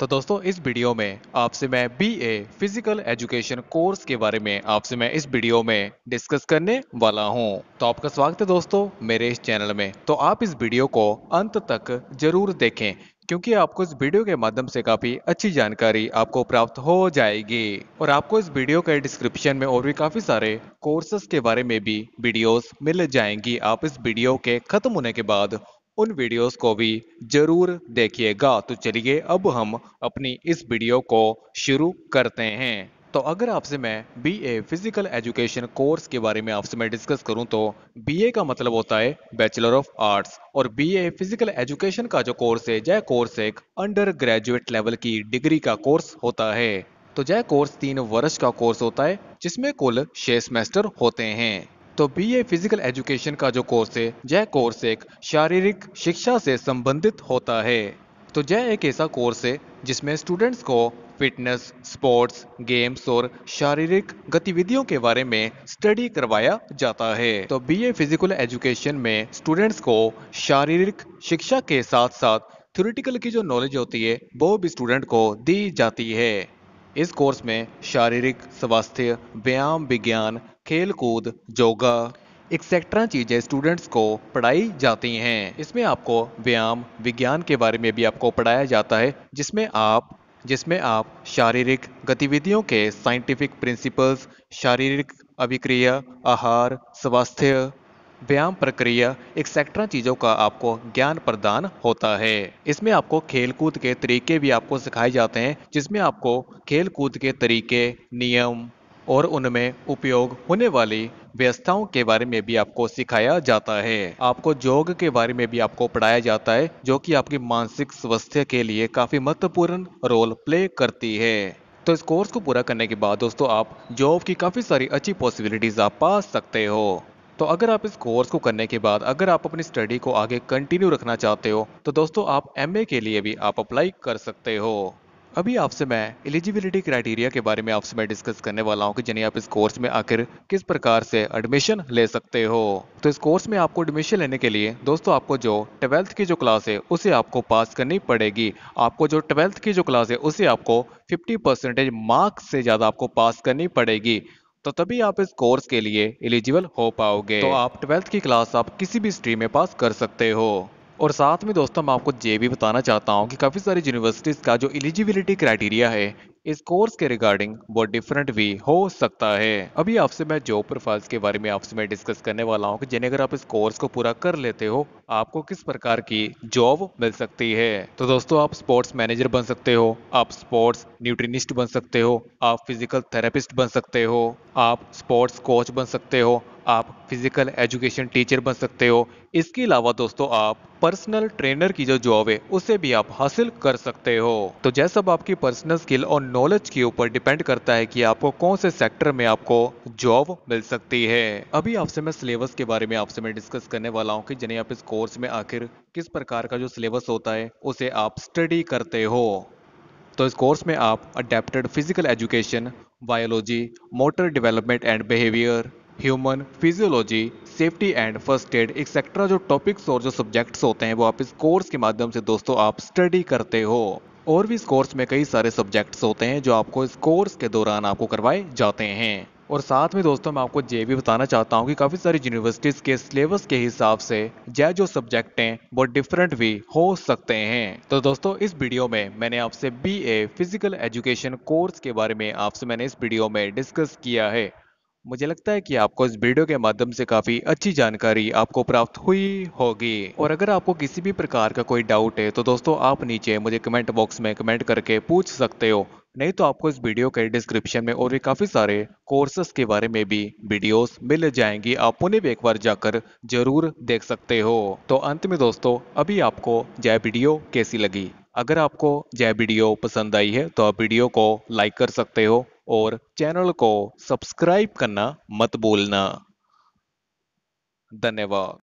तो दोस्तों, इस वीडियो में आपसे मैं B A physical education course के बारे में आपसे मैं इस वीडियो में डिस्कस करने वाला हूँ। तो आपका स्वागत है दोस्तों मेरे इस चैनल में। तो आप इस वीडियो को अंत तक ज़रूर देखें, क्योंकि आपको इस वीडियो के माध्यम से काफ़ी अच्छी जानकारी आपको प्राप्त हो जाएगी। और आपको इस वीडियो के डिस्क्रिप्शन में और भी काफ़ी सारे कोर्सेस के बारे में भी वीडियोस मिल जाएँगी। आप इस वीडियो के खत्म होने के बाद उन वीडियोस को भी ज़रूर देखिएगा। तो चलिए अब हम अपनी इस वीडियो को शुरू करते हैं। तो अगर आपसे मैं B A physical education course के बारे में आपसे मैं डिस्कस करूँ तो बी ए का मतलब होता है बैचलर ऑफ़ आर्ट्स और बी ए फ़िज़िकल एजुकेशन का जो कोर्स है, जय कोर्स एक अंडर ग्रेजुएट लेवल की डिग्री का कोर्स होता है। तो जय कोर्स तीन वर्ष का कोर्स होता है, जिसमें कुल छह सेमेस्टर होते हैं। तो बी ए फ़िज़िकल एजुकेशन का जो कोर्स है जय कोर्स एक शारीरिक शिक्षा से संबंधित होता है। तो जय एक ऐसा कोर्स है, जिसमें स्टूडेंट्स को फिटनेस स्पोर्ट्स गेम्स और शारीरिक गतिविधियों के बारे में स्टडी करवाया जाता है। तो बी ए फ़िज़िकल एजुकेशन में स्टूडेंट्स को शारीरिक शिक्षा के साथ साथ थ्योरिटिकल की जो नॉलेज होती है, वो भी स्टूडेंट को दी जाती है। इस कोर्स में शारीरिक स्वास्थ्य, व्यायाम, विज्ञान खेल कूद योगा एक्सेट्रा चीज़ें स्टूडेंट्स को पढ़ाई जाती हैं। इसमें आपको व्यायाम, विज्ञान के बारे में भी आपको पढ़ाया जाता है, जिसमें आप जिसमें आप शारीरिक गतिविधियों के साइंटिफिक प्रिंसिपल्स शारीरिक अभिक्रिया, आहार, स्वास्थ्य, व्यायाम प्रक्रिया एक्सेट्रा चीज़ों का आपको ज्ञान प्रदान होता है। इसमें आपको खेल कूद के तरीके भी आपको सिखाए जाते हैं, जिसमें आपको खेल कूद के तरीके, नियम और उनमें उपयोग होने वाली व्यवस्थाओं के बारे में भी आपको सिखाया जाता है। आपको योग के बारे में भी आपको पढ़ाया जाता है, जो कि आपकी मानसिक स्वास्थ्य के लिए काफ़ी महत्वपूर्ण रोल प्ले करती है। तो इस कोर्स को पूरा करने के बाद दोस्तों, आप जॉब की काफ़ी सारी अच्छी पॉसिबिलिटीज आप पा सकते हो। तो अगर आप इस कोर्स को करने के बाद, अगर आप अपनी स्टडी को आगे कंटिन्यू रखना चाहते हो तो दोस्तों, आप एमए के लिए भी आप अप्लाई कर सकते हो। अभी आपसे मैं एलिजिबिलिटी क्राइटेरिया के बारे में आपसे मैं डिस्कस करने वाला हूँ कि जिन्हें आप इस कोर्स में आखिर किस प्रकार से एडमिशन ले सकते हो। तो इस कोर्स में आपको एडमिशन लेने के लिए दोस्तों आपको जो ट्वेल्थ की जो क्लास है, उसे आपको पास करनी पड़ेगी। आपको जो ट्वेल्थ की जो क्लास है, उसे आपको फिफ्टी परसेंटेज मार्क्स से ज़्यादा आपको पास करनी पड़ेगी। तो तभी आप इस कोर्स के लिए एलिजिबल हो पाओगे। तो आप ट्वेल्थ की क्लास आप किसी भी स्ट्रीम में पास कर सकते हो। और साथ में दोस्तों, मैं आपको ये भी बताना चाहता हूँ कि काफ़ी सारी यूनिवर्सिटीज़ का जो एलिजिबिलिटी क्राइटेरिया है, इस कोर्स के रिगार्डिंग वो डिफरेंट भी हो सकता है। अभी आपसे मैं जॉब प्रोफाइल्स के बारे में आपसे मैं डिस्कस करने वाला हूँ कि जिन्हें अगर आप इस कोर्स को पूरा कर लेते हो, आपको किस प्रकार की जॉब मिल सकती है। तो दोस्तों, आप स्पोर्ट्स मैनेजर बन सकते हो, आप स्पोर्ट्स न्यूट्रिनिस्ट बन सकते हो, आप फ़िज़िकल थेरेपिस्ट बन सकते हो, आप स्पोर्ट्स कोच बन सकते हो आप फ़िज़िकल एजुकेशन टीचर बन सकते हो। इसके अलावा दोस्तों, आप पर्सनल ट्रेनर की जो जॉब है, उसे भी आप हासिल कर सकते हो। तो जैसा आपकी पर्सनल स्किल और नॉलेज के ऊपर डिपेंड करता है कि आपको कौन से सेक्टर में आपको जॉब मिल सकती है। अभी आपसे मैं सिलेबस के बारे में आपसे मैं डिस्कस करने वाला हूँ कि जिन्हें आप इस कोर्स में आखिर किस प्रकार का जो सिलेबस होता है, उसे आप स्टडी करते हो। तो इस कोर्स में आप adapted physical education biology motor development and behaviour human physiology safety and first aid etcetera जो टॉपिक्स और जो सब्जेक्ट्स होते हैं, वो आप इस कोर्स के माध्यम से दोस्तों आप स्टडी करते हो। और भी इस कोर्स में कई सारे सब्जेक्ट्स होते हैं, जो आपको इस कोर्स के दौरान आपको करवाए जाते हैं। और साथ में दोस्तों, मैं आपको ये भी बताना चाहता हूँ कि काफ़ी सारी यूनिवर्सिटीज़ के सिलेबस के हिसाब से जय जो सब्जेक्ट हैं, वो डिफरेंट भी हो सकते हैं। तो दोस्तों, इस वीडियो में मैंने आपसे B A physical education course के बारे में आपसे मैंने इस वीडियो में डिस्कस किया है। मुझे लगता है कि आपको इस वीडियो के माध्यम से काफ़ी अच्छी जानकारी आपको प्राप्त हुई होगी। और अगर आपको किसी भी प्रकार का कोई डाउट है तो दोस्तों आप नीचे मुझे कमेंट बॉक्स में कमेंट करके पूछ सकते हो। नहीं तो आपको इस वीडियो के डिस्क्रिप्शन में और भी काफ़ी सारे कोर्सेस के बारे में भी वीडियोस मिल जाएँगी। आप उन्हें भी एक बार जाकर ज़रूर देख सकते हो। तो अंत में दोस्तों, अभी आपको जय वीडियो कैसी लगी? अगर आपको जय वीडियो पसंद आई है तो आप वीडियो को लाइक कर सकते हो। और चैनल को सब्सक्राइब करना मत भूलना। धन्यवाद।